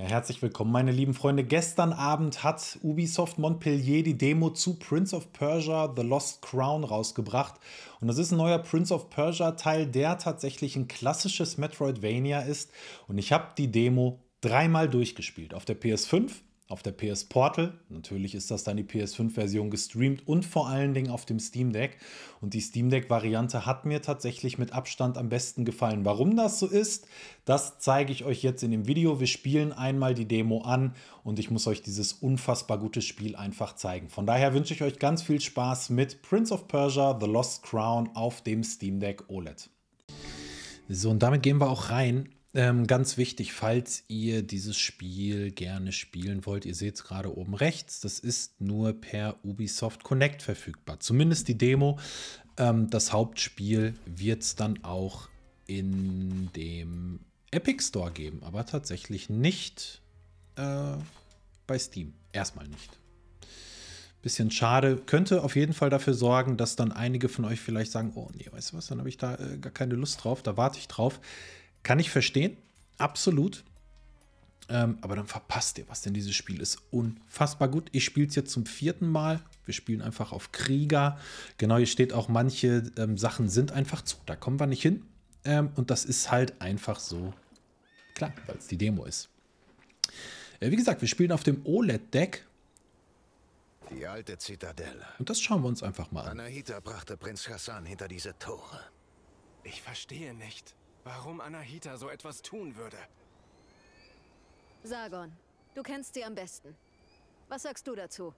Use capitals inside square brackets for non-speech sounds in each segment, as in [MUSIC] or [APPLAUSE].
Ja, herzlich willkommen, meine lieben Freunde. Gestern Abend hat Ubisoft Montpellier die Demo zu Prince of Persia The Lost Crown rausgebracht. Und das ist ein neuer Prince of Persia Teil, der tatsächlich ein klassisches Metroidvania ist. Und ich habe die Demo dreimal durchgespielt. Auf der PS5, auf der PS Portal. Natürlich ist das dann die PS5-Version gestreamt und vor allen Dingen auf dem Steam Deck. Und die Steam Deck-Variante hat mir tatsächlich mit Abstand am besten gefallen. Warum das so ist, das zeige ich euch jetzt in dem Video. Wir spielen einmal die Demo an und ich muss euch dieses unfassbar gute Spiel einfach zeigen. Von daher wünsche ich euch ganz viel Spaß mit Prince of Persia The Lost Crown auf dem Steam Deck OLED. So, und damit gehen wir auch rein ähm, ganz wichtig, falls ihr dieses Spiel gerne spielen wollt, ihr seht es gerade oben rechts, das ist nur per Ubisoft Connect verfügbar. Zumindest die Demo. Ähm, das Hauptspiel wird es dann auch in dem Epic Store geben, aber tatsächlich nicht äh, bei Steam. Erstmal nicht. Bisschen schade. Könnte auf jeden Fall dafür sorgen, dass dann einige von euch vielleicht sagen, oh nee, weißt du was, dann habe ich da äh, gar keine Lust drauf, da warte ich drauf. Kann ich verstehen, absolut. Ähm, aber dann verpasst ihr was, denn dieses Spiel ist unfassbar gut. Ich spiele es jetzt zum vierten Mal. Wir spielen einfach auf Krieger. Genau, hier steht auch, manche ähm, Sachen sind einfach zu. Da kommen wir nicht hin. Ähm, und das ist halt einfach so klar, weil es die Demo ist. Äh, wie gesagt, wir spielen auf dem OLED-Deck. Die alte Zitadelle. Und das schauen wir uns einfach mal an. Anahita brachte Prinz Hassan hinter diese Tore. Ich verstehe nicht. Warum Anahita so etwas tun würde? Sargon, du kennst sie am besten. Was sagst du dazu?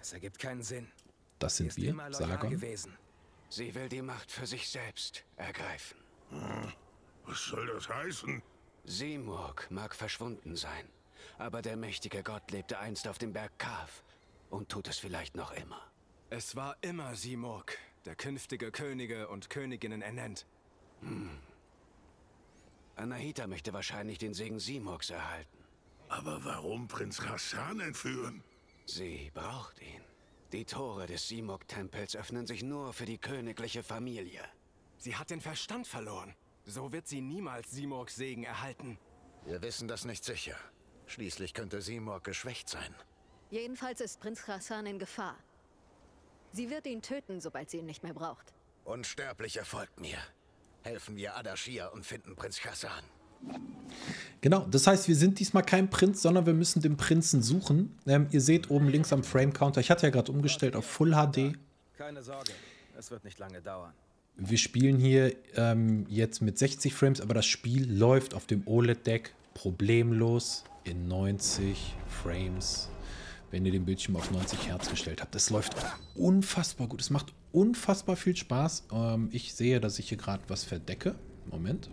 Es ergibt keinen Sinn. Das sind wir, Sargon. Gewesen. Sie will die Macht für sich selbst ergreifen. Hm, was soll das heißen? Simurg mag verschwunden sein, aber der mächtige Gott lebte einst auf dem Berg Kaf und tut es vielleicht noch immer. Es war immer Simurg, der künftige Könige und Königinnen ernennt. Hm. Anahita möchte wahrscheinlich den Segen Simurgs erhalten. Aber warum Prinz Hassan entführen? Sie braucht ihn. Die Tore des Simurg-Tempels öffnen sich nur für die königliche Familie. Sie hat den Verstand verloren. So wird sie niemals Simurgs Segen erhalten. Wir wissen das nicht sicher. Schließlich könnte Simurg geschwächt sein. Jedenfalls ist Prinz Hassan in Gefahr. Sie wird ihn töten, sobald sie ihn nicht mehr braucht. Unsterblich erfolgt mir helfen wir Adashir und finden Prinz Hassan. Genau, das heißt, wir sind diesmal kein Prinz, sondern wir müssen den Prinzen suchen. Ähm, ihr seht oben links am Frame Counter, ich hatte ja gerade umgestellt auf Full HD. Keine Sorge, es wird nicht lange dauern. Wir spielen hier ähm, jetzt mit 60 Frames, aber das Spiel läuft auf dem OLED-Deck problemlos in 90 Frames wenn ihr den Bildschirm auf 90 Hertz gestellt habt. Das läuft unfassbar gut. Es macht unfassbar viel Spaß. Ähm, ich sehe, dass ich hier gerade was verdecke. Moment.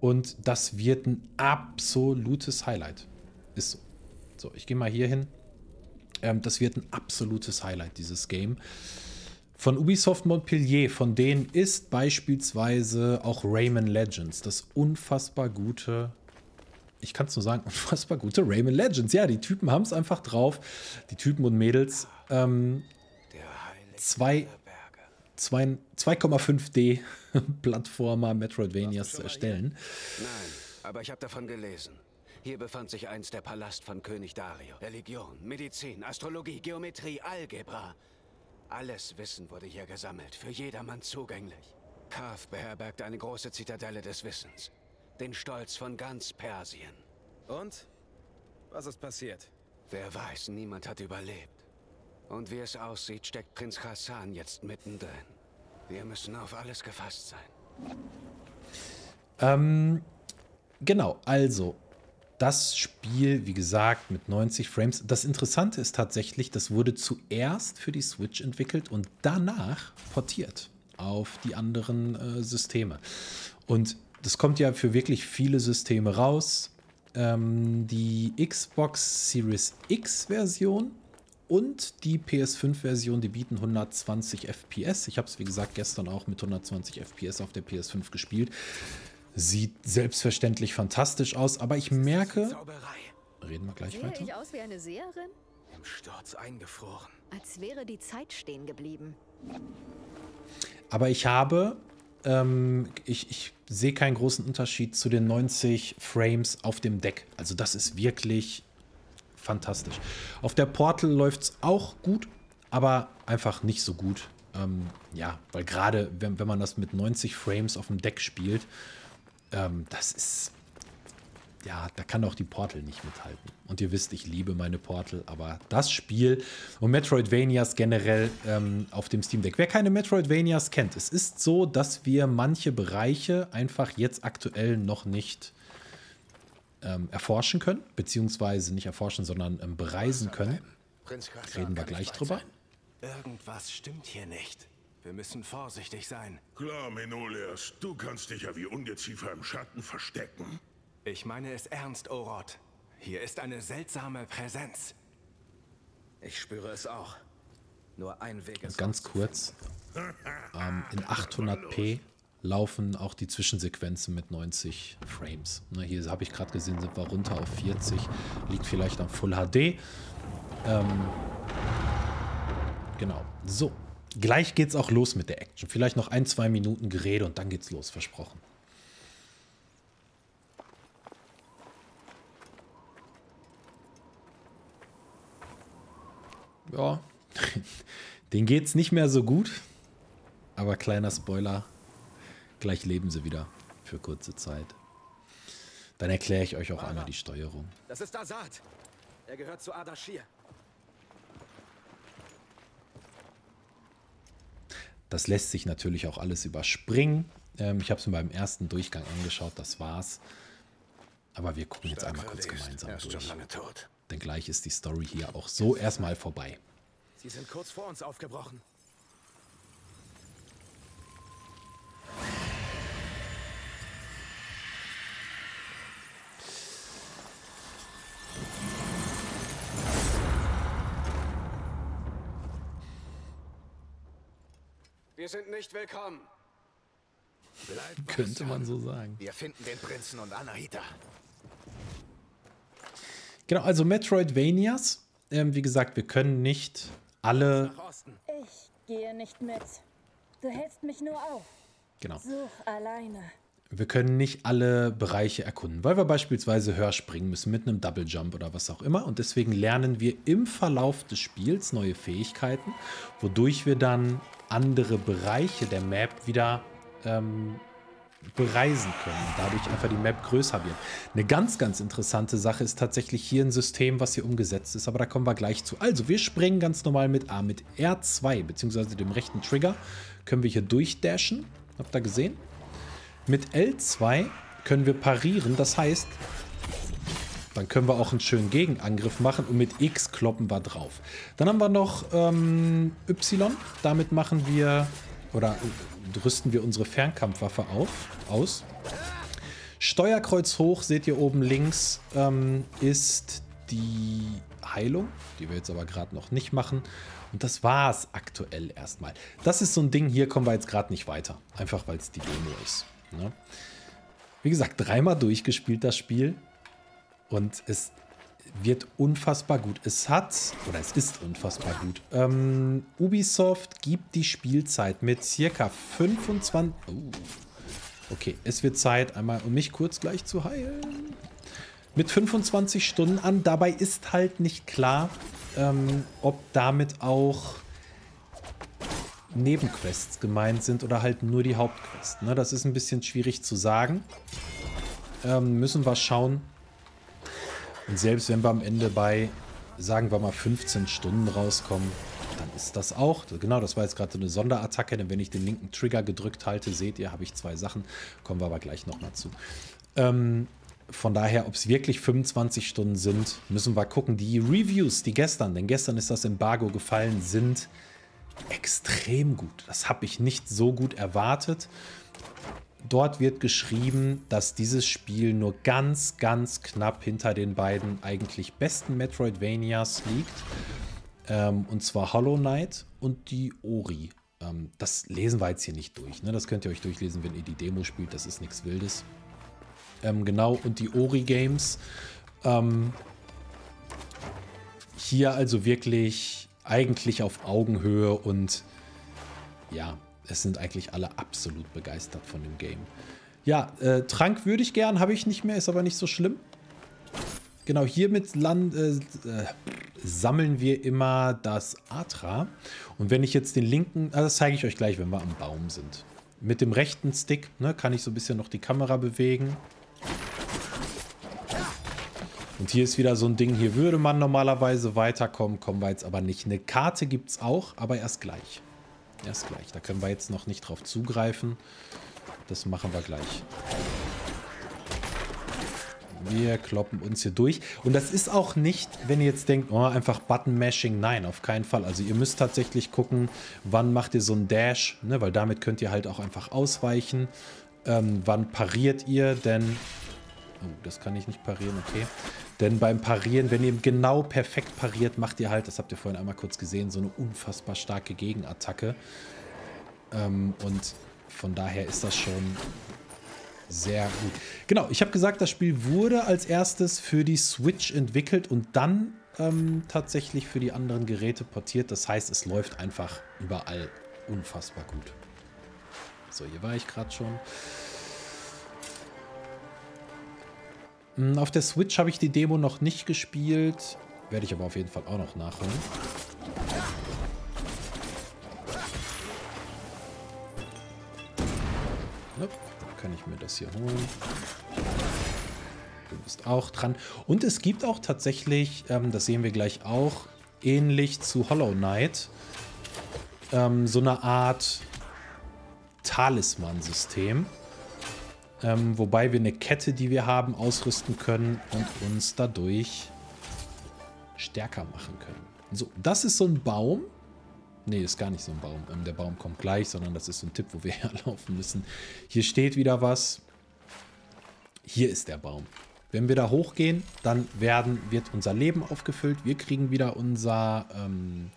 Und das wird ein absolutes Highlight. Ist so. So, ich gehe mal hier hin. Ähm, das wird ein absolutes Highlight, dieses Game. Von Ubisoft Montpellier, von denen ist beispielsweise auch Rayman Legends, das unfassbar gute ich kann es nur sagen, [LAUGHS] unfassbar gute Rayman Legends. Ja, die Typen haben es einfach drauf. Die Typen und Mädels. Ähm, 2,5D [LAUGHS] Plattformer Metroidvanias zu erstellen. Nein, aber ich habe davon gelesen. Hier befand sich einst der Palast von König Dario. Religion, Medizin, Astrologie, Geometrie, Algebra. Alles Wissen wurde hier gesammelt, für jedermann zugänglich. Kaf beherbergt eine große Zitadelle des Wissens den Stolz von ganz Persien. Und? Was ist passiert? Wer weiß, niemand hat überlebt. Und wie es aussieht, steckt Prinz Hassan jetzt mittendrin. Wir müssen auf alles gefasst sein. Ähm, genau, also, das Spiel, wie gesagt, mit 90 Frames. Das Interessante ist tatsächlich, das wurde zuerst für die Switch entwickelt und danach portiert auf die anderen äh, Systeme. Und das kommt ja für wirklich viele Systeme raus. Ähm, die Xbox Series X-Version und die PS5-Version, die bieten 120 FPS. Ich habe es, wie gesagt, gestern auch mit 120 FPS auf der PS5 gespielt. Sieht selbstverständlich fantastisch aus, aber ich merke... Reden wir gleich Sehe weiter. ich aus wie eine Seherin? Im Sturz eingefroren. Als wäre die Zeit stehen geblieben. Aber ich habe ähm, ich, ich sehe keinen großen Unterschied zu den 90 Frames auf dem Deck. Also das ist wirklich fantastisch. Auf der Portal läuft es auch gut, aber einfach nicht so gut. Ähm, ja, weil gerade wenn, wenn man das mit 90 Frames auf dem Deck spielt, ähm, das ist ja, da kann auch die Portal nicht mithalten. Und ihr wisst, ich liebe meine Portal, aber das Spiel und Metroidvanias generell ähm, auf dem Steam Deck. Wer keine Metroidvanias kennt, es ist so, dass wir manche Bereiche einfach jetzt aktuell noch nicht ähm, erforschen können, beziehungsweise nicht erforschen, sondern ähm, bereisen können. Reden wir gleich drüber. Irgendwas stimmt hier nicht. Wir müssen vorsichtig sein. Klar, Menolias. Du kannst dich ja wie Ungeziefer im Schatten verstecken. Ich meine es ernst, Oroth. Hier ist eine seltsame Präsenz. Ich spüre es auch. Nur ein Weg ist. Ganz kurz. Ähm, in 800p laufen auch die Zwischensequenzen mit 90 Frames. Ne, hier habe ich gerade gesehen, sind wir runter auf 40. Liegt vielleicht am Full HD. Ähm, genau. So. Gleich geht's auch los mit der Action. Vielleicht noch ein, zwei Minuten Gerede und dann geht's los, versprochen. Ja, [LAUGHS] den geht's nicht mehr so gut. Aber kleiner Spoiler, gleich leben sie wieder für kurze Zeit. Dann erkläre ich euch auch einmal die Steuerung. Das ist Azad. Er gehört zu Adashir. Das lässt sich natürlich auch alles überspringen. Ähm, ich habe es mir beim ersten Durchgang angeschaut, das war's. Aber wir gucken jetzt einmal kurz gemeinsam durch. Denn gleich ist die Story hier auch so erstmal vorbei. Sie sind kurz vor uns aufgebrochen. Wir sind nicht willkommen. Könnte man so sagen. Wir finden den Prinzen und Anahita. Genau, also Metroidvanias. Ähm, wie gesagt, wir können nicht alle. Ich gehe nicht mit. Du hältst mich nur auf. Genau. Such alleine. Wir können nicht alle Bereiche erkunden, weil wir beispielsweise höher springen müssen mit einem Double Jump oder was auch immer. Und deswegen lernen wir im Verlauf des Spiels neue Fähigkeiten, wodurch wir dann andere Bereiche der Map wieder ähm, bereisen können. Dadurch einfach die Map größer wird. Eine ganz, ganz interessante Sache ist tatsächlich hier ein System, was hier umgesetzt ist, aber da kommen wir gleich zu. Also, wir springen ganz normal mit A, mit R2, beziehungsweise dem rechten Trigger, können wir hier durchdashen. Habt ihr gesehen? Mit L2 können wir parieren, das heißt, dann können wir auch einen schönen Gegenangriff machen und mit X kloppen wir drauf. Dann haben wir noch ähm, Y, damit machen wir oder rüsten wir unsere Fernkampfwaffe auf, aus. Steuerkreuz hoch, seht ihr oben links, ähm, ist die Heilung, die wir jetzt aber gerade noch nicht machen. Und das war es aktuell erstmal. Das ist so ein Ding, hier kommen wir jetzt gerade nicht weiter. Einfach weil es die Demo ist. Ne? Wie gesagt, dreimal durchgespielt das Spiel. Und es wird unfassbar gut. Es hat, oder es ist unfassbar gut. Ähm, Ubisoft gibt die Spielzeit mit circa 25. Oh. Okay, es wird Zeit, einmal um mich kurz gleich zu heilen. Mit 25 Stunden an. Dabei ist halt nicht klar, ähm, ob damit auch Nebenquests gemeint sind oder halt nur die Hauptquests. Ne, das ist ein bisschen schwierig zu sagen. Ähm, müssen wir schauen. Und selbst wenn wir am Ende bei, sagen wir mal, 15 Stunden rauskommen, dann ist das auch, genau, das war jetzt gerade so eine Sonderattacke, denn wenn ich den linken Trigger gedrückt halte, seht ihr, habe ich zwei Sachen, kommen wir aber gleich nochmal zu. Ähm, von daher, ob es wirklich 25 Stunden sind, müssen wir gucken. Die Reviews, die gestern, denn gestern ist das Embargo gefallen, sind extrem gut. Das habe ich nicht so gut erwartet. Dort wird geschrieben, dass dieses Spiel nur ganz, ganz knapp hinter den beiden eigentlich besten Metroidvanias liegt. Ähm, und zwar Hollow Knight und die Ori. Ähm, das lesen wir jetzt hier nicht durch. Ne? Das könnt ihr euch durchlesen, wenn ihr die Demo spielt. Das ist nichts Wildes. Ähm, genau, und die Ori Games. Ähm, hier also wirklich eigentlich auf Augenhöhe und ja, es sind eigentlich alle absolut begeistert von dem Game. Ja, äh, Trank würde ich gern, habe ich nicht mehr, ist aber nicht so schlimm. Genau, hier mit Land, äh, äh, sammeln wir immer das Atra. Und wenn ich jetzt den linken, also das zeige ich euch gleich, wenn wir am Baum sind. Mit dem rechten Stick ne, kann ich so ein bisschen noch die Kamera bewegen. Und hier ist wieder so ein Ding, hier würde man normalerweise weiterkommen, kommen wir jetzt aber nicht. Eine Karte gibt es auch, aber erst gleich. Erst gleich. Da können wir jetzt noch nicht drauf zugreifen. Das machen wir gleich. Wir kloppen uns hier durch. Und das ist auch nicht, wenn ihr jetzt denkt, oh, einfach Button-Mashing. Nein, auf keinen Fall. Also ihr müsst tatsächlich gucken, wann macht ihr so einen Dash, ne? weil damit könnt ihr halt auch einfach ausweichen. Ähm, wann pariert ihr, denn... Das kann ich nicht parieren, okay. Denn beim Parieren, wenn ihr genau perfekt pariert, macht ihr halt, das habt ihr vorhin einmal kurz gesehen, so eine unfassbar starke Gegenattacke. Ähm, und von daher ist das schon sehr gut. Genau, ich habe gesagt, das Spiel wurde als erstes für die Switch entwickelt und dann ähm, tatsächlich für die anderen Geräte portiert. Das heißt, es läuft einfach überall unfassbar gut. So, hier war ich gerade schon. Auf der Switch habe ich die Demo noch nicht gespielt. Werde ich aber auf jeden Fall auch noch nachholen. Nope kann ich mir das hier holen. Du bist auch dran. Und es gibt auch tatsächlich, ähm, das sehen wir gleich auch, ähnlich zu Hollow Knight, ähm, so eine Art Talisman-System. Ähm, wobei wir eine Kette, die wir haben, ausrüsten können und uns dadurch stärker machen können. So, das ist so ein Baum. Nee, ist gar nicht so ein Baum. Ähm, der Baum kommt gleich, sondern das ist so ein Tipp, wo wir [LAUGHS] herlaufen müssen. Hier steht wieder was. Hier ist der Baum. Wenn wir da hochgehen, dann werden, wird unser Leben aufgefüllt. Wir kriegen wieder unser, ähm,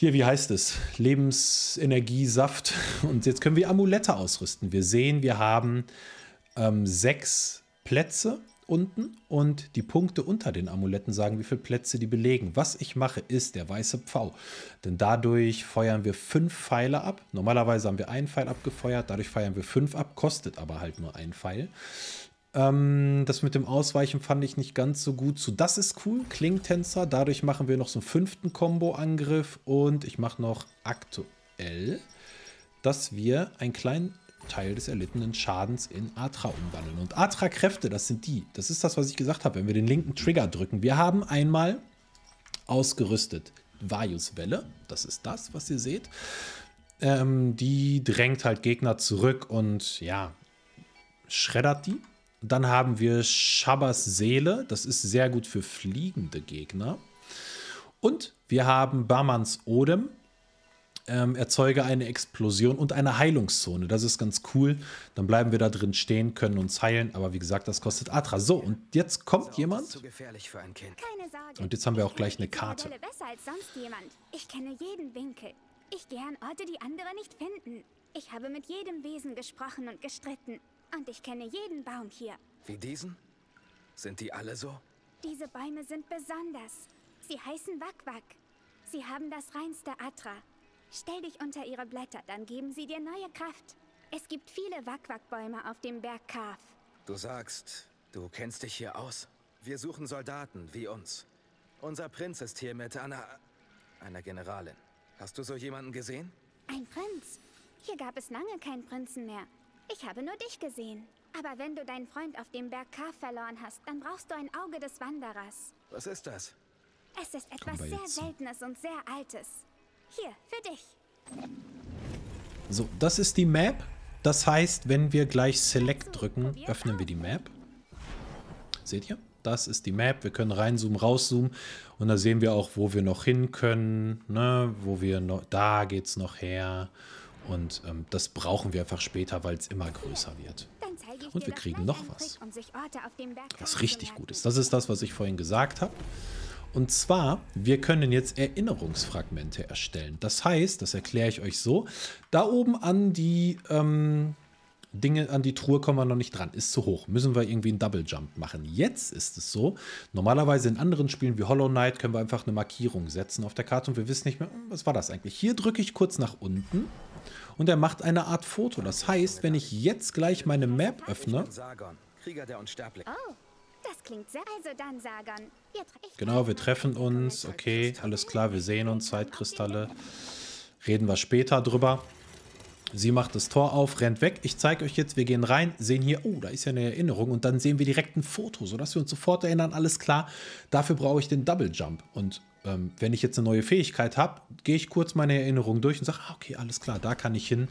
hier, wie heißt es? Lebensenergiesaft. Und jetzt können wir Amulette ausrüsten. Wir sehen, wir haben ähm, sechs Plätze unten und die Punkte unter den Amuletten sagen, wie viele Plätze die belegen. Was ich mache, ist der weiße Pfau. Denn dadurch feuern wir fünf Pfeile ab. Normalerweise haben wir einen Pfeil abgefeuert, dadurch feuern wir fünf ab, kostet aber halt nur einen Pfeil. Ähm, das mit dem Ausweichen fand ich nicht ganz so gut. So, das ist cool. Klingtänzer. Dadurch machen wir noch so einen fünften Combo-Angriff. Und ich mache noch aktuell, dass wir einen kleinen Teil des erlittenen Schadens in Atra umwandeln. Und Atra-Kräfte, das sind die. Das ist das, was ich gesagt habe, wenn wir den linken Trigger drücken. Wir haben einmal ausgerüstet Vajus-Welle. Das ist das, was ihr seht. Ähm, die drängt halt Gegner zurück und ja, schreddert die. Dann haben wir Shabbas Seele. Das ist sehr gut für fliegende Gegner. Und wir haben Bamans Odem ähm, erzeuge eine Explosion und eine Heilungszone. Das ist ganz cool. Dann bleiben wir da drin stehen, können uns heilen. Aber wie gesagt, das kostet Atra. So, und jetzt kommt jemand. Und jetzt haben wir auch gleich eine Karte. besser als sonst jemand. Ich kenne jeden Winkel. Ich gehe an Orte, die andere nicht finden. Ich habe mit jedem Wesen gesprochen und gestritten. Und ich kenne jeden Baum hier. Wie diesen? Sind die alle so? Diese Bäume sind besonders. Sie heißen Wakwak. Sie haben das reinste Atra. Stell dich unter ihre Blätter, dann geben sie dir neue Kraft. Es gibt viele Wakwak-Bäume auf dem Berg Kaf. Du sagst, du kennst dich hier aus? Wir suchen Soldaten wie uns. Unser Prinz ist hier mit einer... einer Generalin. Hast du so jemanden gesehen? Ein Prinz? Hier gab es lange keinen Prinzen mehr. Ich habe nur dich gesehen. Aber wenn du deinen Freund auf dem Berg Kaf verloren hast, dann brauchst du ein Auge des Wanderers. Was ist das? Es ist etwas sehr Seltenes und sehr Altes. Hier, für dich. So, das ist die Map. Das heißt, wenn wir gleich Select drücken, öffnen wir die Map. Seht ihr? Das ist die Map. Wir können reinzoomen, rauszoomen. Und da sehen wir auch, wo wir noch hin können. Ne? Wo wir noch, da geht es noch her. Und ähm, das brauchen wir einfach später, weil es immer größer wird. Und wir kriegen noch was. Was richtig gut ist. Das ist das, was ich vorhin gesagt habe. Und zwar, wir können jetzt Erinnerungsfragmente erstellen. Das heißt, das erkläre ich euch so, da oben an die ähm, Dinge, an die Truhe kommen wir noch nicht dran. Ist zu hoch. Müssen wir irgendwie einen Double Jump machen. Jetzt ist es so, normalerweise in anderen Spielen wie Hollow Knight können wir einfach eine Markierung setzen auf der Karte und wir wissen nicht mehr, hm, was war das eigentlich. Hier drücke ich kurz nach unten und er macht eine Art Foto. Das heißt, wenn ich jetzt gleich meine Map öffne. Oh, das klingt sehr... Also dann, Sargon. Genau, wir treffen uns, okay, alles klar, wir sehen uns, Zeitkristalle, reden wir später drüber. Sie macht das Tor auf, rennt weg. Ich zeige euch jetzt, wir gehen rein, sehen hier, oh, da ist ja eine Erinnerung und dann sehen wir direkt ein Foto, sodass wir uns sofort erinnern, alles klar, dafür brauche ich den Double Jump. Und ähm, wenn ich jetzt eine neue Fähigkeit habe, gehe ich kurz meine Erinnerung durch und sage, ah, okay, alles klar, da kann ich hin.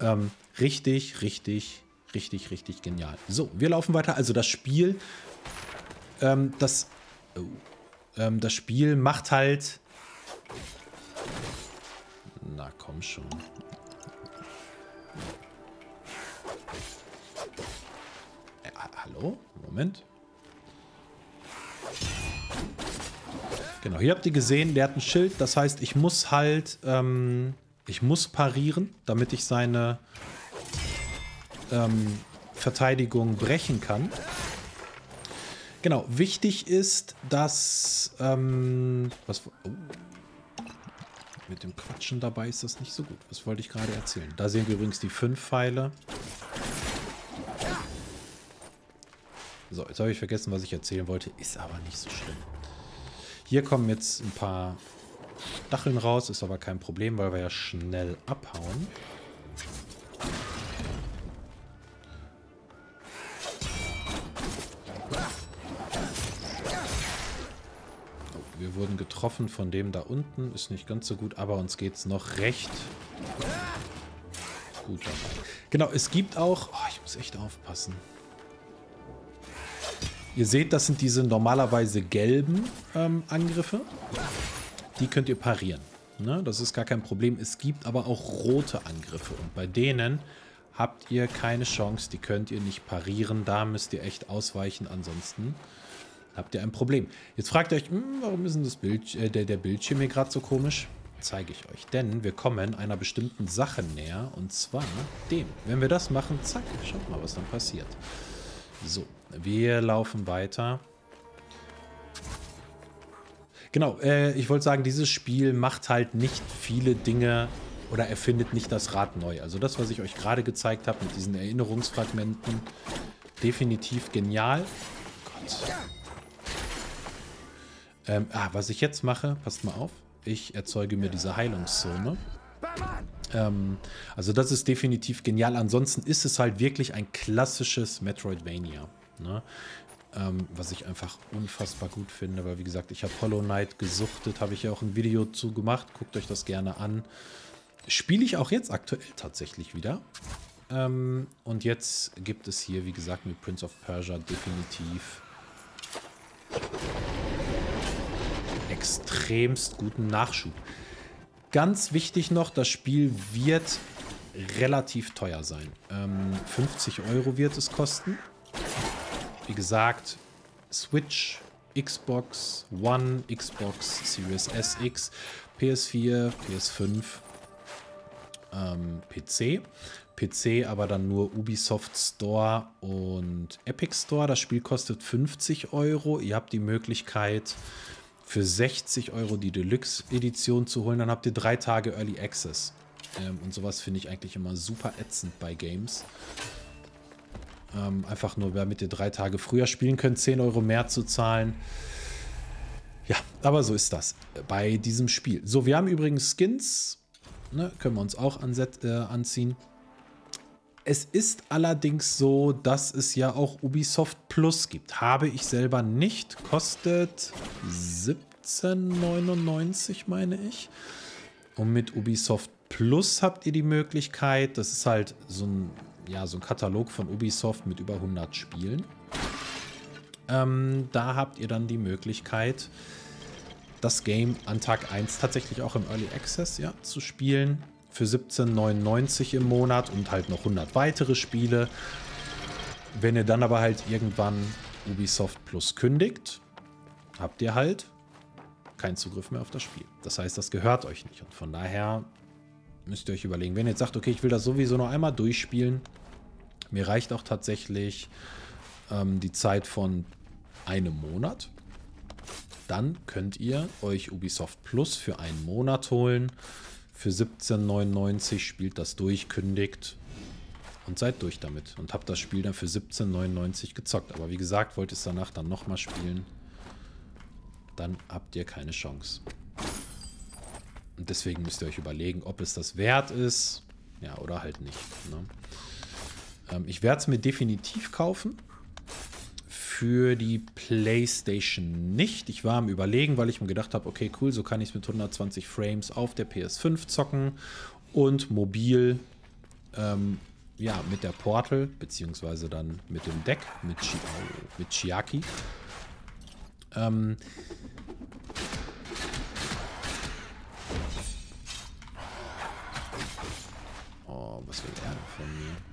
Ähm, richtig, richtig, richtig, richtig genial. So, wir laufen weiter. Also das Spiel, ähm, das, oh, ähm, das Spiel macht halt, na komm schon. Äh, hallo? Moment. Genau, hier habt ihr gesehen, der hat ein Schild. Das heißt, ich muss halt, ähm, ich muss parieren, damit ich seine ähm, Verteidigung brechen kann. Genau, wichtig ist, dass, ähm, was, oh, mit dem Quatschen dabei ist das nicht so gut. Was wollte ich gerade erzählen? Da sehen wir übrigens die fünf Pfeile. So, jetzt habe ich vergessen, was ich erzählen wollte. Ist aber nicht so schlimm. Hier kommen jetzt ein paar Stacheln raus. Ist aber kein Problem, weil wir ja schnell abhauen. Oh, wir wurden getroffen von dem da unten. Ist nicht ganz so gut, aber uns geht es noch recht gut. Genau, es gibt auch... Oh, ich muss echt aufpassen. Ihr seht, das sind diese normalerweise gelben ähm, Angriffe. Die könnt ihr parieren. Ne? Das ist gar kein Problem. Es gibt aber auch rote Angriffe. Und bei denen habt ihr keine Chance. Die könnt ihr nicht parieren. Da müsst ihr echt ausweichen. Ansonsten habt ihr ein Problem. Jetzt fragt ihr euch, hm, warum ist denn das Bild, äh, der, der Bildschirm hier gerade so komisch? Zeige ich euch. Denn wir kommen einer bestimmten Sache näher. Und zwar dem. Wenn wir das machen, zack, schaut mal, was dann passiert. So, wir laufen weiter. Genau, äh, ich wollte sagen, dieses Spiel macht halt nicht viele Dinge oder erfindet nicht das Rad neu. Also das, was ich euch gerade gezeigt habe mit diesen Erinnerungsfragmenten, definitiv genial. Gott. Ähm, ah, was ich jetzt mache, passt mal auf, ich erzeuge mir diese Heilungszone. Ähm, also das ist definitiv genial. Ansonsten ist es halt wirklich ein klassisches Metroidvania. Ne? Ähm, was ich einfach unfassbar gut finde, weil wie gesagt, ich habe Hollow Knight gesuchtet, habe ich ja auch ein Video zu gemacht. Guckt euch das gerne an. Spiele ich auch jetzt aktuell tatsächlich wieder. Ähm, und jetzt gibt es hier, wie gesagt, mit Prince of Persia definitiv extremst guten Nachschub. Ganz wichtig noch, das Spiel wird relativ teuer sein. Ähm, 50 Euro wird es kosten. Wie gesagt, Switch, Xbox One, Xbox Series SX, PS4, PS5, ähm, PC. PC aber dann nur Ubisoft Store und Epic Store. Das Spiel kostet 50 Euro. Ihr habt die Möglichkeit, für 60 Euro die Deluxe-Edition zu holen. Dann habt ihr drei Tage Early Access. Ähm, und sowas finde ich eigentlich immer super ätzend bei Games. Ähm, einfach nur, damit ihr drei Tage früher spielen könnt, 10 Euro mehr zu zahlen. Ja, aber so ist das bei diesem Spiel. So, wir haben übrigens Skins. Ne, können wir uns auch äh, anziehen. Es ist allerdings so, dass es ja auch Ubisoft Plus gibt. Habe ich selber nicht. Kostet 17,99 meine ich. Und mit Ubisoft Plus habt ihr die Möglichkeit, das ist halt so ein, ja, so ein Katalog von Ubisoft mit über 100 Spielen. Ähm, da habt ihr dann die Möglichkeit, das Game an Tag 1 tatsächlich auch im Early Access ja, zu spielen für 17,99 im Monat und halt noch 100 weitere Spiele. Wenn ihr dann aber halt irgendwann Ubisoft Plus kündigt, habt ihr halt keinen Zugriff mehr auf das Spiel. Das heißt, das gehört euch nicht. Und von daher müsst ihr euch überlegen, wenn ihr jetzt sagt, okay, ich will das sowieso noch einmal durchspielen, mir reicht auch tatsächlich ähm, die Zeit von einem Monat, dann könnt ihr euch Ubisoft Plus für einen Monat holen für 17,99 spielt das durch, kündigt und seid durch damit. Und habt das Spiel dann für 17,99 gezockt. Aber wie gesagt, wollt ihr es danach dann nochmal spielen, dann habt ihr keine Chance. Und deswegen müsst ihr euch überlegen, ob es das wert ist, ja, oder halt nicht. Ne? Ähm, ich werde es mir definitiv kaufen. Für die PlayStation nicht. Ich war am Überlegen, weil ich mir gedacht habe, okay, cool, so kann ich es mit 120 Frames auf der PS5 zocken und mobil ähm, ja, mit der Portal, beziehungsweise dann mit dem Deck, mit, Chi mit Chiaki. Ähm, oh, was will er von mir?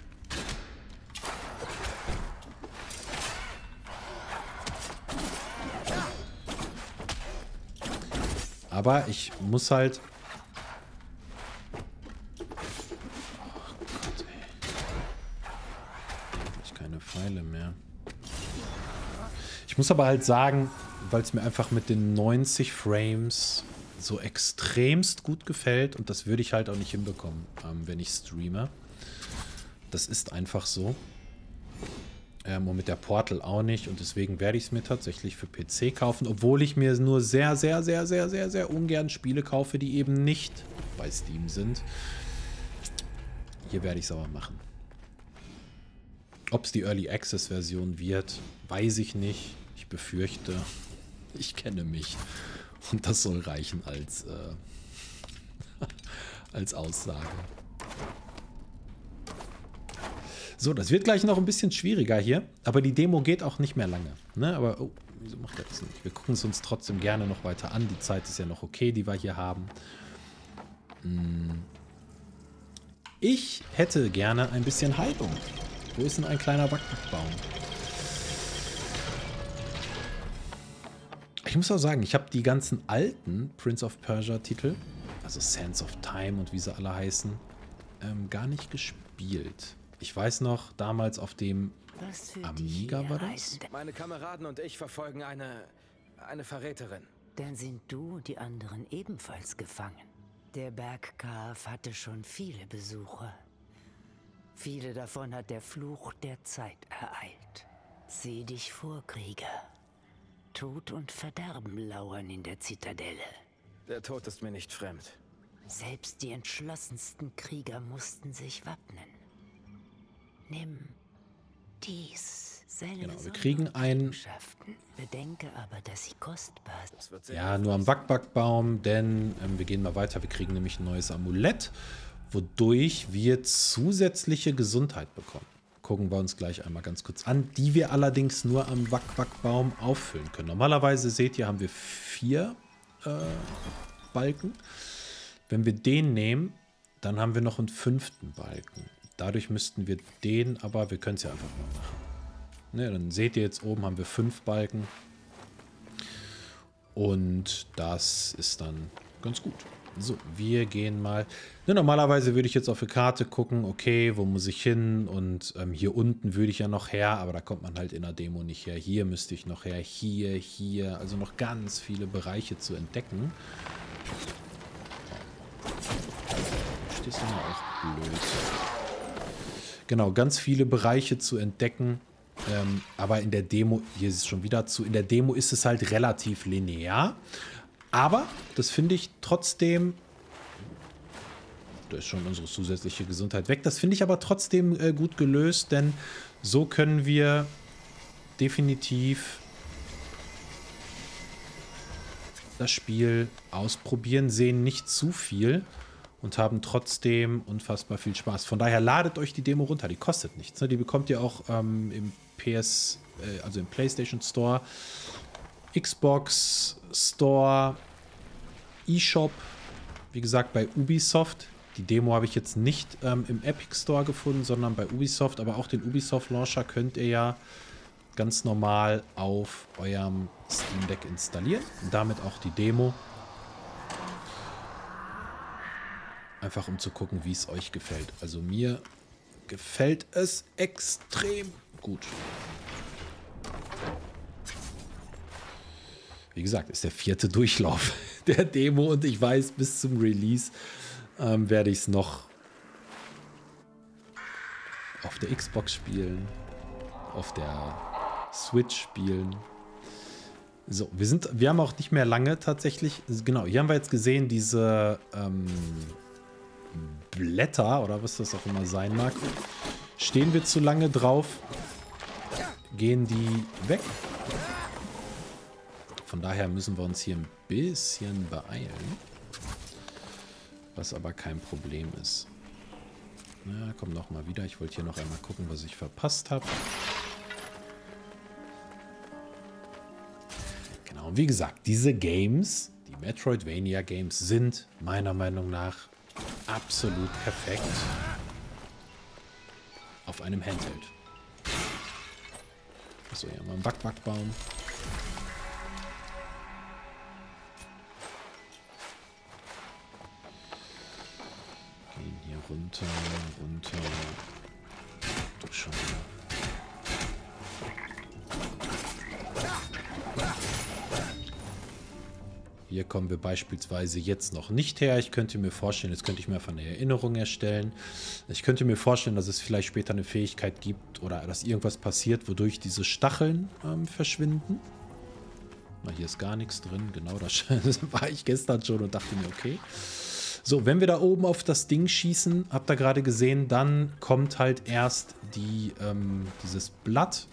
Aber ich muss halt Pfeile mehr. Ich muss aber halt sagen, weil es mir einfach mit den 90 Frames so extremst gut gefällt und das würde ich halt auch nicht hinbekommen, ähm, wenn ich streame. Das ist einfach so. Ähm, und mit der Portal auch nicht und deswegen werde ich es mir tatsächlich für PC kaufen, obwohl ich mir nur sehr, sehr, sehr, sehr, sehr, sehr ungern Spiele kaufe, die eben nicht bei Steam sind. Hier werde ich es aber machen. Ob es die Early Access Version wird, weiß ich nicht. Ich befürchte, [LAUGHS] ich kenne mich. Und das soll reichen als, äh, [LAUGHS] als Aussage. So, das wird gleich noch ein bisschen schwieriger hier. Aber die Demo geht auch nicht mehr lange. Ne? Aber, oh, wieso macht er das nicht? Wir gucken es uns trotzdem gerne noch weiter an. Die Zeit ist ja noch okay, die wir hier haben. Hm. Ich hätte gerne ein bisschen Heilung. Wo ist denn ein kleiner Wackelbaum? Ich muss auch sagen, ich habe die ganzen alten Prince of Persia Titel, also Sands of Time und wie sie alle heißen, ähm, gar nicht gespielt. Ich weiß noch, damals auf dem Amiga war das? Meine Kameraden und ich verfolgen eine, eine Verräterin. Dann sind du und die anderen ebenfalls gefangen. Der Bergkaf hatte schon viele Besucher. Viele davon hat der Fluch der Zeit ereilt. Sieh dich vor, Krieger. Tod und Verderben lauern in der Zitadelle. Der Tod ist mir nicht fremd. Selbst die entschlossensten Krieger mussten sich wappnen. Nimm dies, seine Genau, wir kriegen ein... Bedenke aber, dass sie kostbar sind. Ja, nur am Wackbackbaum, denn ähm, wir gehen mal weiter. Wir kriegen nämlich ein neues Amulett wodurch wir zusätzliche Gesundheit bekommen. Gucken wir uns gleich einmal ganz kurz an, die wir allerdings nur am Wack-Wack-Baum auffüllen können. Normalerweise seht ihr, haben wir vier äh, Balken. Wenn wir den nehmen, dann haben wir noch einen fünften Balken. Dadurch müssten wir den, aber wir können es ja einfach mal machen. Ne, dann seht ihr jetzt oben haben wir fünf Balken. Und das ist dann ganz gut. So, wir gehen mal. Ne, normalerweise würde ich jetzt auf die Karte gucken, okay, wo muss ich hin? Und ähm, hier unten würde ich ja noch her, aber da kommt man halt in der Demo nicht her. Hier müsste ich noch her, hier, hier. Also noch ganz viele Bereiche zu entdecken. Stehst du auch blöd. Genau, ganz viele Bereiche zu entdecken. Ähm, aber in der Demo, hier ist es schon wieder zu, in der Demo ist es halt relativ linear. Aber das finde ich trotzdem. Da ist schon unsere zusätzliche Gesundheit weg. Das finde ich aber trotzdem äh, gut gelöst, denn so können wir definitiv das Spiel ausprobieren, sehen nicht zu viel und haben trotzdem unfassbar viel Spaß. Von daher ladet euch die Demo runter, die kostet nichts. Ne? Die bekommt ihr auch ähm, im PS, äh, also im PlayStation Store Xbox Store, eShop, wie gesagt bei Ubisoft. Die Demo habe ich jetzt nicht ähm, im Epic Store gefunden, sondern bei Ubisoft. Aber auch den Ubisoft Launcher könnt ihr ja ganz normal auf eurem Steam Deck installieren. Und damit auch die Demo. Einfach um zu gucken, wie es euch gefällt. Also mir gefällt es extrem gut. Wie gesagt, ist der vierte Durchlauf [LAUGHS] der Demo und ich weiß, bis zum Release ähm, werde ich es noch auf der Xbox spielen, auf der Switch spielen. So, wir sind, wir haben auch nicht mehr lange tatsächlich. Genau, hier haben wir jetzt gesehen, diese ähm, Blätter oder was das auch immer sein mag. Stehen wir zu lange drauf, gehen die weg. Von daher müssen wir uns hier ein bisschen beeilen. Was aber kein Problem ist. Na, komm noch mal wieder. Ich wollte hier noch einmal gucken, was ich verpasst habe. Genau, wie gesagt, diese Games, die Metroidvania Games, sind meiner Meinung nach absolut perfekt auf einem Handheld. Achso, hier haben wir einen Backbackbaum. Gehen hier runter, runter. Du schon. Hier kommen wir beispielsweise jetzt noch nicht her. Ich könnte mir vorstellen, jetzt könnte ich mir einfach eine Erinnerung erstellen. Ich könnte mir vorstellen, dass es vielleicht später eine Fähigkeit gibt oder dass irgendwas passiert, wodurch diese Stacheln ähm, verschwinden. Na, hier ist gar nichts drin. Genau, da [LAUGHS] war ich gestern schon und dachte mir, okay. So, wenn wir da oben auf das Ding schießen, habt ihr gerade gesehen, dann kommt halt erst die, ähm, dieses Blatt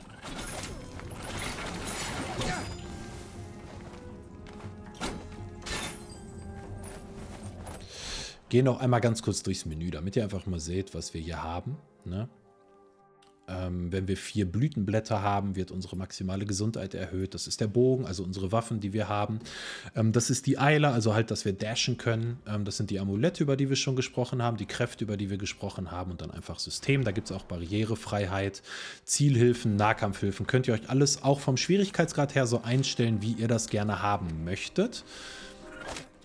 Gehe noch einmal ganz kurz durchs Menü, damit ihr einfach mal seht, was wir hier haben. Ne? Ähm, wenn wir vier Blütenblätter haben, wird unsere maximale Gesundheit erhöht. Das ist der Bogen, also unsere Waffen, die wir haben. Ähm, das ist die Eile, also halt, dass wir dashen können. Ähm, das sind die Amulette, über die wir schon gesprochen haben, die Kräfte, über die wir gesprochen haben und dann einfach System. Da gibt es auch Barrierefreiheit, Zielhilfen, Nahkampfhilfen. Könnt ihr euch alles auch vom Schwierigkeitsgrad her so einstellen, wie ihr das gerne haben möchtet.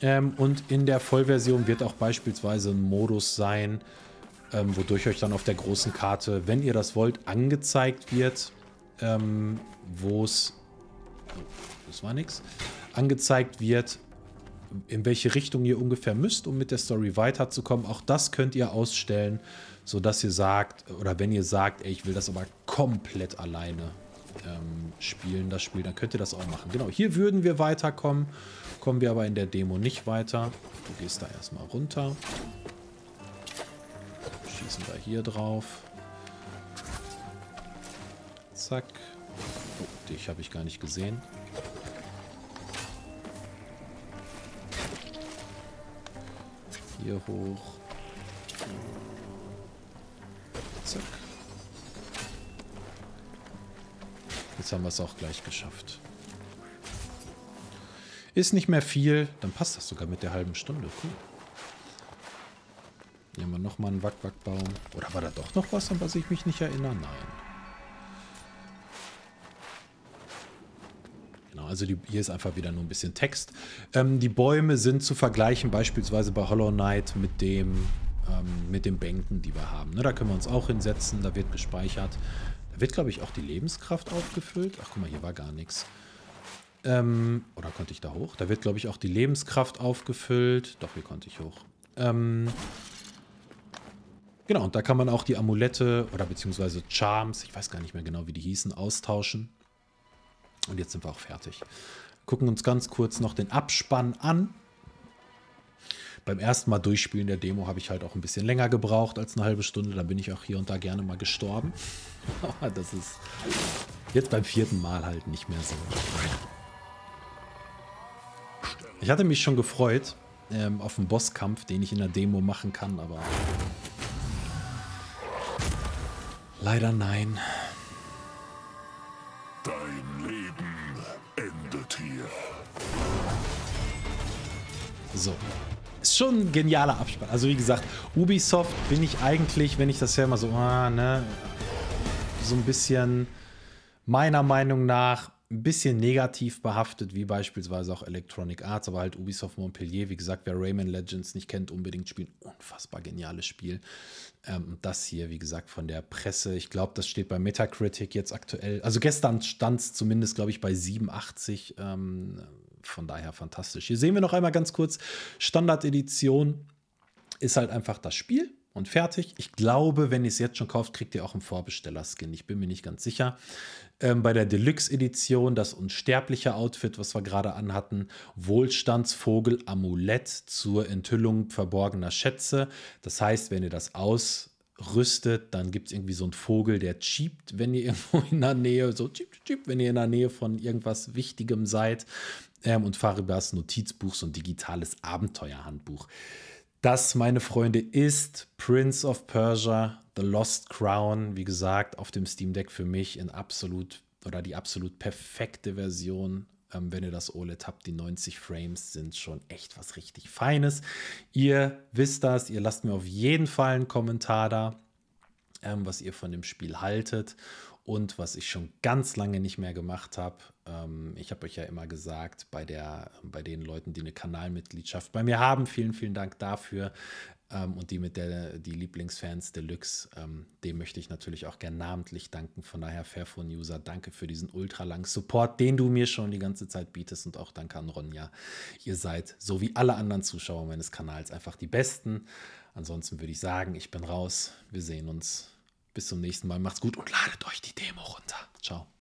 Ähm, und in der Vollversion wird auch beispielsweise ein Modus sein, ähm, wodurch euch dann auf der großen Karte, wenn ihr das wollt, angezeigt wird, ähm, wo es, oh, das war nichts, angezeigt wird, in welche Richtung ihr ungefähr müsst, um mit der Story weiterzukommen. Auch das könnt ihr ausstellen, sodass ihr sagt, oder wenn ihr sagt, ey, ich will das aber komplett alleine ähm, spielen, das Spiel, dann könnt ihr das auch machen. Genau, hier würden wir weiterkommen kommen wir aber in der Demo nicht weiter. Du gehst da erstmal runter. Schießen wir hier drauf. Zack. Oh, dich habe ich gar nicht gesehen. Hier hoch. Jetzt haben wir es auch gleich geschafft. Ist nicht mehr viel. Dann passt das sogar mit der halben Stunde. Cool. Hier haben wir nochmal einen Wack-Wack-Baum. Oder war da doch noch was, an was ich mich nicht erinnere? Nein. Genau, also die, hier ist einfach wieder nur ein bisschen Text. Ähm, die Bäume sind zu vergleichen beispielsweise bei Hollow Knight mit dem ähm, mit den Bänken, die wir haben. Ne, da können wir uns auch hinsetzen, da wird gespeichert. Da wird, glaube ich, auch die Lebenskraft aufgefüllt. Ach, guck mal, hier war gar nichts. Ähm, oder konnte ich da hoch? Da wird, glaube ich, auch die Lebenskraft aufgefüllt. Doch, hier konnte ich hoch. Ähm, genau, und da kann man auch die Amulette oder beziehungsweise Charms, ich weiß gar nicht mehr genau, wie die hießen, austauschen. Und jetzt sind wir auch fertig. Gucken uns ganz kurz noch den Abspann an. Beim ersten Mal durchspielen der Demo habe ich halt auch ein bisschen länger gebraucht als eine halbe Stunde. Da bin ich auch hier und da gerne mal gestorben. [LAUGHS] Aber das ist jetzt beim vierten Mal halt nicht mehr so. Ich hatte mich schon gefreut ähm, auf einen Bosskampf, den ich in der Demo machen kann, aber leider nein. Dein Leben endet hier. So. Ist schon ein genialer Abspann. Also wie gesagt, Ubisoft bin ich eigentlich, wenn ich das ja immer so, ah, ne, so ein bisschen meiner Meinung nach ein bisschen negativ behaftet, wie beispielsweise auch Electronic Arts, aber halt Ubisoft Montpellier. Wie gesagt, wer Rayman Legends nicht kennt, unbedingt spielen. Unfassbar geniales Spiel. Ähm, das hier, wie gesagt, von der Presse. Ich glaube, das steht bei Metacritic jetzt aktuell. Also gestern stand es zumindest, glaube ich, bei 87. Ähm, von daher fantastisch. Hier sehen wir noch einmal ganz kurz Standard-Edition. ist halt einfach das Spiel und fertig. Ich glaube, wenn ihr es jetzt schon kauft, kriegt ihr auch einen Vorbesteller-Skin. Ich bin mir nicht ganz sicher. Ähm, bei der Deluxe-Edition das unsterbliche Outfit, was wir gerade anhatten, Wohlstandsvogel Amulett zur Enthüllung verborgener Schätze. Das heißt, wenn ihr das ausrüstet, dann gibt es irgendwie so einen Vogel, der chiept, wenn ihr [LAUGHS] irgendwo in der Nähe, so cheep, cheep, wenn ihr in der Nähe von irgendwas Wichtigem seid. Ähm, und Faribas Notizbuch, so ein digitales Abenteuerhandbuch. Das, meine Freunde, ist Prince of Persia, The Lost Crown. Wie gesagt, auf dem Steam Deck für mich in absolut oder die absolut perfekte Version. Ähm, wenn ihr das OLED habt, die 90 Frames sind schon echt was richtig Feines. Ihr wisst das, ihr lasst mir auf jeden Fall einen Kommentar da, ähm, was ihr von dem Spiel haltet. Und was ich schon ganz lange nicht mehr gemacht habe, ähm, ich habe euch ja immer gesagt, bei, der, bei den Leuten, die eine Kanalmitgliedschaft bei mir haben, vielen, vielen Dank dafür. Ähm, und die mit der, die Lieblingsfans Deluxe, ähm, dem möchte ich natürlich auch gern namentlich danken. Von daher, Fairphone-User, danke für diesen ultralangen Support, den du mir schon die ganze Zeit bietest. Und auch danke an Ronja. Ihr seid, so wie alle anderen Zuschauer meines Kanals, einfach die Besten. Ansonsten würde ich sagen, ich bin raus. Wir sehen uns bis zum nächsten Mal. Macht's gut und ladet euch die Demo runter. Ciao.